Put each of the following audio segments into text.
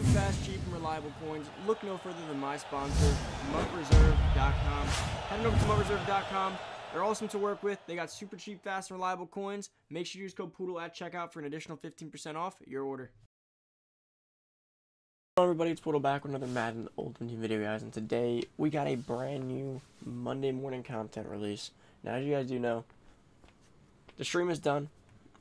For fast, cheap, and reliable coins, look no further than my sponsor, MutReserve.com. Head over to MutReserve.com. They're awesome to work with. They got super cheap, fast, and reliable coins. Make sure you use code Poodle at checkout for an additional 15% off your order. Hello everybody, it's Poodle back with another Madden Ultimate Team video, guys, and today we got a brand new Monday morning content release. Now, as you guys do know, the stream is done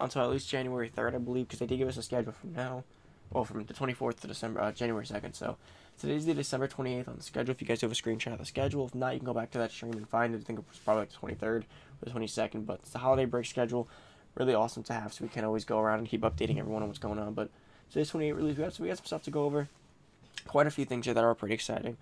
until at least January 3rd, I believe, because they did give us a schedule from now, well, from the 24th to December, uh, January 2nd, so today's the December 28th on the schedule. If you guys have a screenshot of the schedule, if not, you can go back to that stream and find it. I think it was probably like the 23rd or the 22nd, but it's the holiday break schedule. Really awesome to have, so we can always go around and keep updating everyone on what's going on, but today's 28th release, we got, so we got some stuff to go over quite a few things here that are pretty exciting.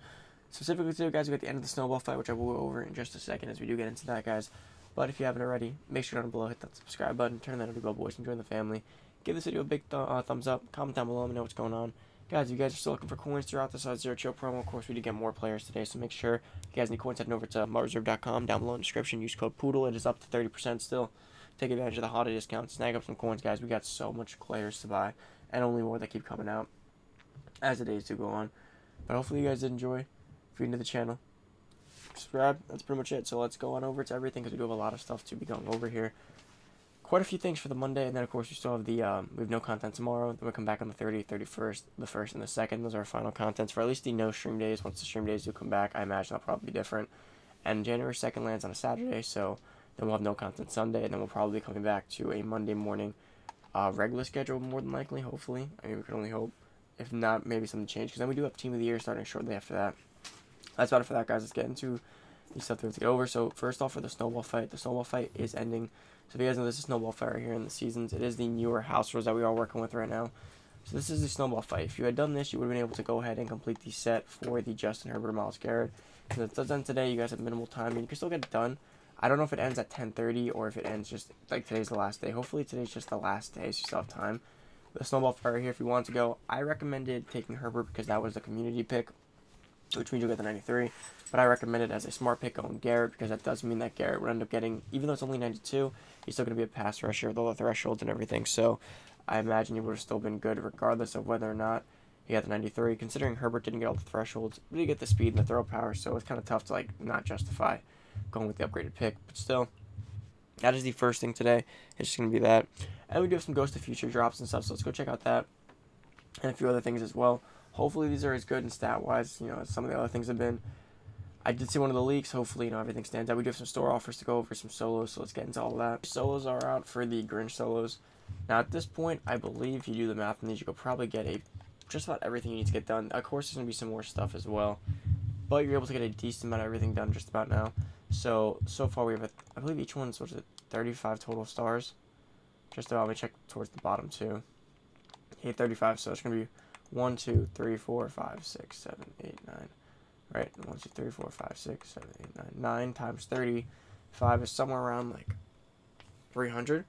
Specifically today, guys, we got the end of the snowball fight, which I will go over in just a second as we do get into that, guys. But if you haven't already, make sure down below hit that subscribe button, turn that on to go boys, and join the family. Give this video a big th uh, thumbs up, comment down below, let me know what's going on. Guys, if you guys are still looking for coins throughout the Side Zero Chill promo, of course, we did get more players today, so make sure if you guys need coins, head over to MutReserve.com down below in the description. Use code Poodle. It is up to 30% still. Take advantage of the holiday discount. Snag up some coins, guys. We got so much players to buy, and only more that keep coming out as the days do go on. But hopefully you guys did enjoy. If you're new to the channel, subscribe. That's pretty much it. So let's go on over to everything because we do have a lot of stuff to be going over here. Quite a few things for the Monday, and then of course we still have the um, we have no content tomorrow. Then we'll come back on the 30th, 31st, the first, and the second. Those are our final contents for at least the no stream days. Once the stream days do come back, I imagine that'll probably be different. And January 2nd lands on a Saturday, so then we'll have no content Sunday, and then we'll probably be coming back to a Monday morning uh, regular schedule more than likely. Hopefully, I mean we can only hope. If not, maybe something change. Because then we do have Team of the Year starting shortly after that. That's about it for that, guys. Let's get into stuff we have to get over. So, first off, for the Snowball fight, the Snowball fight is ending. So, if you guys know this is Snowball fight right here in the seasons, it is the newer house rules that we are working with right now. So, this is the Snowball fight. If you had done this, you would have been able to go ahead and complete the set for the Justin Herbert Myles Garrett. So, it does end today. You guys have minimal time, and you can still get it done. I don't know if it ends at 10:30 or if it ends just like today's the last day. Hopefully, today's just the last day, so you still have time the snowball fire here if you want to go. I recommended taking Herbert because that was the community pick, which means you'll get the 93. But I recommend it as a smart pick on Garrett because that does mean that Garrett would end up getting, even though it's only 92, he's still going to be a pass rusher with all the thresholds and everything. So I imagine he would have still been good regardless of whether or not he got the 93. Considering Herbert didn't get all the thresholds, but he get the speed and the throw power, so it's kind of tough to like not justify going with the upgraded pick. But still, that is the first thing today. It's just going to be that. And we do have some Ghost of Future drops and stuff, so let's go check out that. And a few other things as well. Hopefully these are as good in stat-wise, you know, some of the other things have been. I did see one of the leaks. Hopefully, you know, everything stands out. We do have some store offers to go over, some solos, so let's get into all that. Solos are out for the Grinch solos. Now, at this point, I believe if you do the math on these, you could probably get a just about everything you need to get done. Of course, there's going to be some more stuff as well. But you're able to get a decent amount of everything done just about now. So, so far we have, a, I believe each one's, what is it, 35 total stars? Just about, let me check towards the bottom too. Okay, 35, so it's going to be 1, 2, 3, 4, 5, 6, 7, 8, 9. Right, 1, 2, 3, 4, 5, 6, 7, 8, 9. 9 times 35 is somewhere around like 300,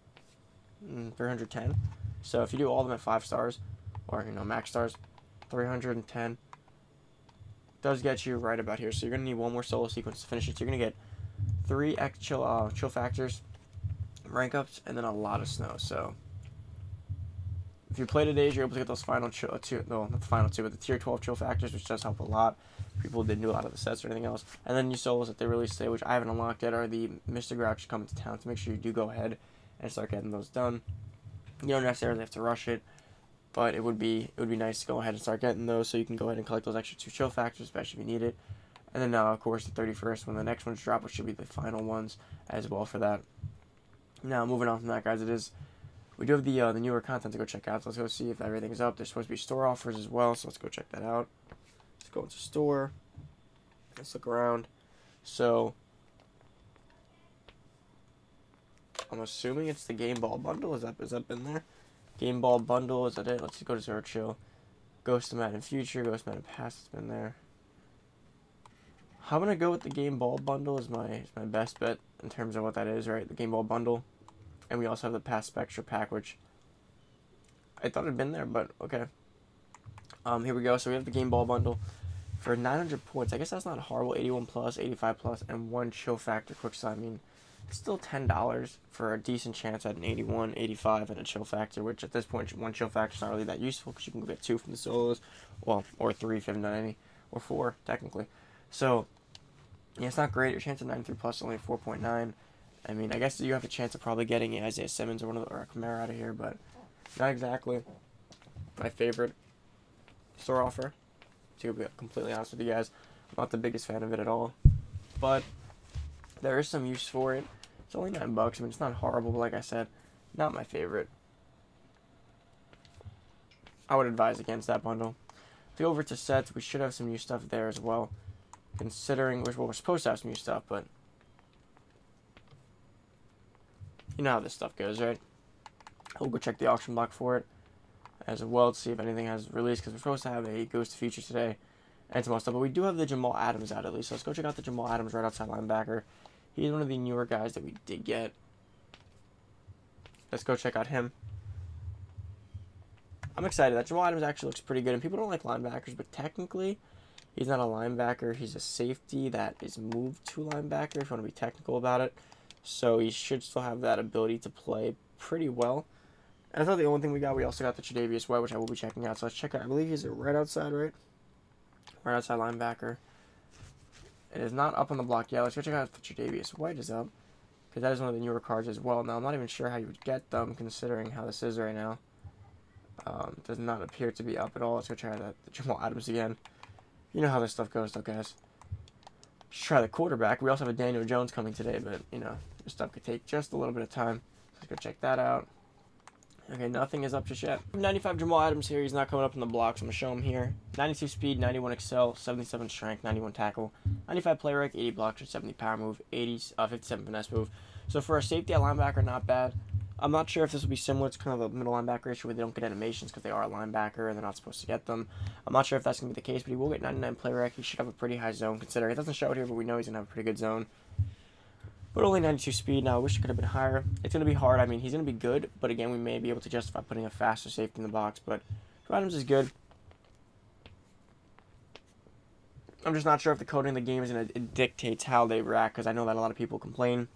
mm, 310. So if you do all of them at 5 stars, or, you know, max stars, 310 does get you right about here. So you're going to need one more solo sequence to finish it. So you're going to get three X chill, uh, chill factors, rank ups, and then a lot of snow. So if you play today, you're able to get those final chill, uh, two, no, not the final two, but the tier 12 chill factors, which does help a lot. People didn't do a lot of the sets or anything else. And then new solos that they released today, which I haven't unlocked yet, are the Mr. Grouch coming to town. So make sure you do go ahead and start getting those done. You don't necessarily have to rush it but it would be it would be nice to go ahead and start getting those so you can go ahead and collect those extra two chill factors, especially if you need it. And then, uh, of course, the 31st, when the next ones drop, which should be the final ones as well for that. Now, moving on from that, guys, it is we do have the uh, the newer content to go check out. So let's go see if everything's up. There's supposed to be store offers as well, so let's go check that out. Let's go into store. Let's look around. So I'm assuming it's the game ball bundle. Is that is that been there? Game Ball Bundle, is that it? Let's go to Zero Chill. Ghost of Madden Future, Ghost of Madden Past has been there. I'm gonna go with the Game Ball Bundle is my is my best bet in terms of what that is, right? The Game Ball Bundle. And we also have the Past Spectra pack, which I thought had been there, but okay. Um, here we go. So we have the Game Ball Bundle for 900 points. I guess that's not horrible. 81 plus, 85 plus, and one chill factor quick I mean, still $10 for a decent chance at an 81, 85, and a chill factor, which at this point, one chill factor is not really that useful because you can get two from the solos, well, or three if you haven't done any, or four, technically. So, yeah, it's not great. Your chance of 93 plus is only 4.9. I mean, I guess you have a chance of probably getting Isaiah Simmons or one of the, or Kamara out of here, but not exactly my favorite store offer. To be completely honest with you guys, I'm not the biggest fan of it at all, but there is some use for it. It's only nine bucks. I mean, it's not horrible, but like I said, not my favorite. I would advise against that bundle. If you go over to sets, we should have some new stuff there as well. Considering, well, we're supposed to have some new stuff, but you know how this stuff goes, right? I'll go check the auction block for it as well to see if anything has released because we're supposed to have a ghost feature today and some more stuff. But we do have the Jamal Adams out at least. So let's go check out the Jamal Adams right outside linebacker. He's one of the newer guys that we did get. Let's go check out him. I'm excited. That Jamal Adams actually looks pretty good. And people don't like linebackers, but technically, he's not a linebacker. He's a safety that is moved to linebacker, if you want to be technical about it. So he should still have that ability to play pretty well. And not the only thing we got. We also got the Tre'Davious White, which I will be checking out. So let's check out. I believe he's right outside, right? Right outside linebacker. It is not up on the block yet. Let's go check out if the Tre'Davious White is up. Because that is one of the newer cards as well. Now, I'm not even sure how you would get them, considering how this is right now. Um, does not appear to be up at all. Let's go try the Jamal Adams again. You know how this stuff goes, though, guys. Let's try the quarterback. We also have a Daniel Jones coming today, but, you know, this stuff could take just a little bit of time. Let's go check that out. Okay, nothing is up just yet. 95 Jamal Adams here. He's not coming up in the blocks. I'm going to show him here. 92 speed, 91 excel, 77 strength, 91 tackle, 95 play rec, 80 block, 70 power move, 80, uh, 57 finesse move. So for a safety at linebacker, not bad. I'm not sure if this will be similar to kind of a middle linebacker issue where they don't get animations because they are a linebacker and they're not supposed to get them. I'm not sure if that's going to be the case, but he will get 99 play rec. He should have a pretty high zone considering it doesn't show it here, but we know he's going to have a pretty good zone but only 92 speed. Now, I wish it could have been higher. It's going to be hard. I mean, he's going to be good, but again, we may be able to justify putting a faster safety in the box. But Adams is good. I'm just not sure if the coding of the game is going to dictates how they react because I know that a lot of people complain.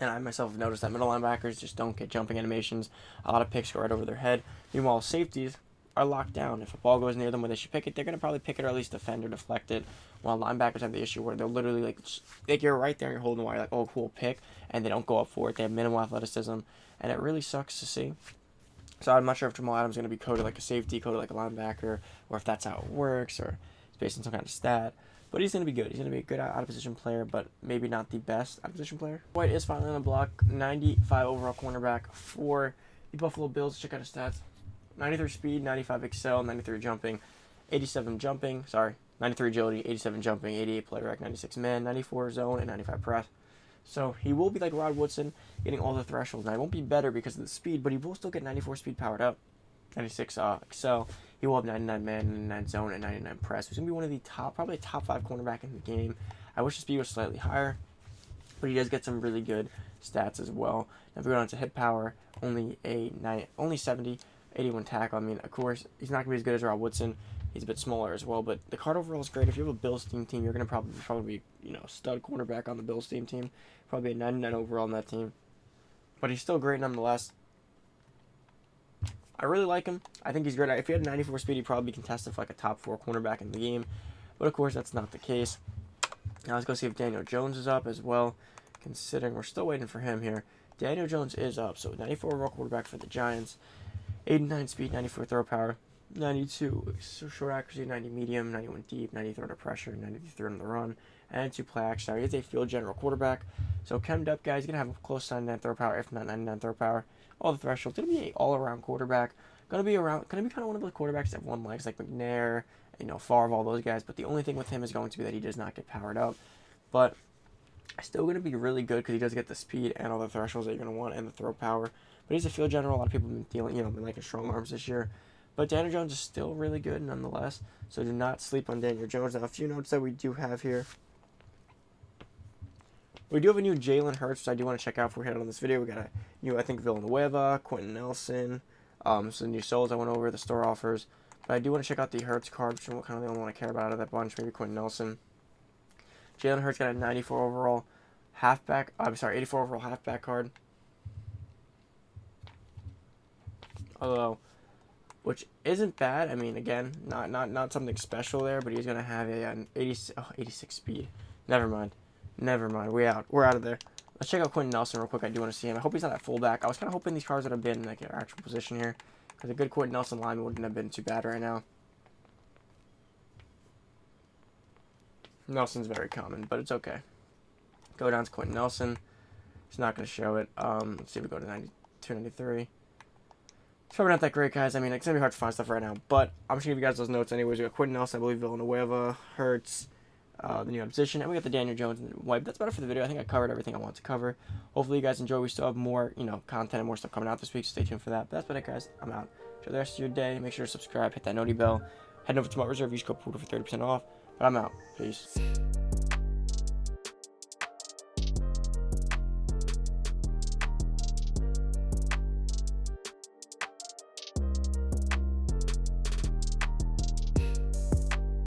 And I myself have noticed that middle linebackers just don't get jumping animations. A lot of picks go right over their head. Meanwhile, safeties, are locked down. If a ball goes near them where they should pick it, they're going to probably pick it or at least defend or deflect it. While linebackers have the issue where they're literally like, like you're right there and you're holding the wire, like, oh, cool pick, and they don't go up for it. They have minimal athleticism, and it really sucks to see. So I'm not sure if Jamal Adams is going to be coded like a safety, coded like a linebacker, or if that's how it works, or it's based on some kind of stat. But he's going to be good. He's going to be a good out of position player, but maybe not the best out of position player. White is finally on the block. 95 overall cornerback for the Buffalo Bills. Check out his stats. 93 speed, 95 excel, 93 jumping, 87 jumping, sorry, 93 agility, 87 jumping, 88 play rec, 96 man, 94 zone, and 95 press. So he will be like Rod Woodson, getting all the thresholds. Now he won't be better because of the speed, but he will still get 94 speed powered up, 96 uh, excel. He will have 99 man, 99 zone, and 99 press. He's gonna be one of the top, probably top five cornerback in the game. I wish the speed was slightly higher, but he does get some really good stats as well. Now if we go on to hit power, only a nine, only 70. 81 tackle. I mean, of course, he's not going to be as good as Rod Woodson. He's a bit smaller as well, but the card overall is great. If you have a Bills team team, you're going to probably probably be, you know, stud cornerback on the Bills team team. Probably a 99 overall on that team. But he's still great nonetheless. I really like him. I think he's great. If he had 94 speed, he'd probably be contested for like a top four cornerback in the game. But of course, that's not the case. Now let's go see if Daniel Jones is up as well. Considering we're still waiting for him here. Daniel Jones is up, so 94 overall quarterback for the Giants. 89 speed, 94 throw power, 92 short accuracy, 90 medium, 91 deep, 93 under pressure, 93 on the run, and 2 play action. He is a field general quarterback. So chemmed up guys, He's gonna have a close 99 throw power, if not 99 throw power. All the thresholds. Gonna be an all around quarterback. Gonna be around. Gonna be kind of one of those quarterbacks that one likes, like McNair, you know, Favre, all those guys. But the only thing with him is going to be that he does not get powered up. But still going to be really good because he does get the speed and all the thresholds that you're going to want and the throw power. But he's a field general. A lot of people have been dealing, you know, been liking strong arms this year. But Daniel Jones is still really good nonetheless. So do not sleep on Daniel Jones. Now, a few notes that we do have here. We do have a new Jalen Hurts, which I do want to check out before we head on this video. We got a new, I think, Villanueva, Quenton Nelson, um, some new souls I went over, the store offers. But I do want to check out the Hurts card, which what kind of the only one I care about out of that bunch. Maybe Quenton Nelson. Jalen Hurts got a 94 overall. halfback. I'm sorry, 84 overall halfback card. Although, which isn't bad. I mean, again, not not not something special there, but he's gonna have a, an 80, oh, 86 speed. Never mind. Never mind. We out. We're out of there. Let's check out Quenton Nelson real quick. I do want to see him. I hope he's not at fullback. I was kind of hoping these cards would have been like an actual position here. Because a good Quenton Nelson lineman wouldn't have been too bad right now. Nelson's very common, but it's okay. Go down to Quenton Nelson. He's not going to show it. Um, let's see if we go to 92, 93. It's probably not that great, guys. I mean, it's going to be hard to find stuff right now. But I'm just going to give you guys those notes anyways. We got Quenton Nelson, I believe Villanueva, Hurts, uh, the new position, and we got the Daniel Jones White. That's about it for the video. I think I covered everything I want to cover. Hopefully you guys enjoy. We still have more, you know, content and more stuff coming out this week, so stay tuned for that. But that's about it, guys. I'm out. Enjoy the rest of your day. Make sure to subscribe, hit that noti bell. Head over to MutReserve. Use code POODLE for 30% off. But I'm out. Peace.